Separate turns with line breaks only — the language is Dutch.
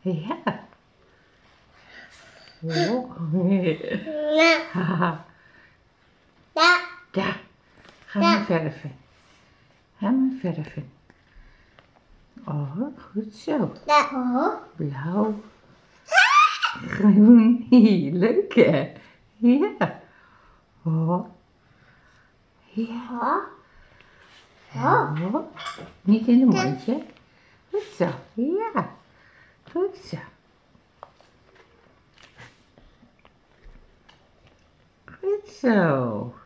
Ja. Oh.
Ja. Ja.
Daar. Ga
Ja.
maar verven. Ga maar verven. Oh, goed zo.
Ja. Oh.
Blauw. Groen. Leuk hè? Ja. Oh. Ja.
Oh.
Oh. Niet in de mondje. Goed zo. Ja. Goed zo. Goed zo.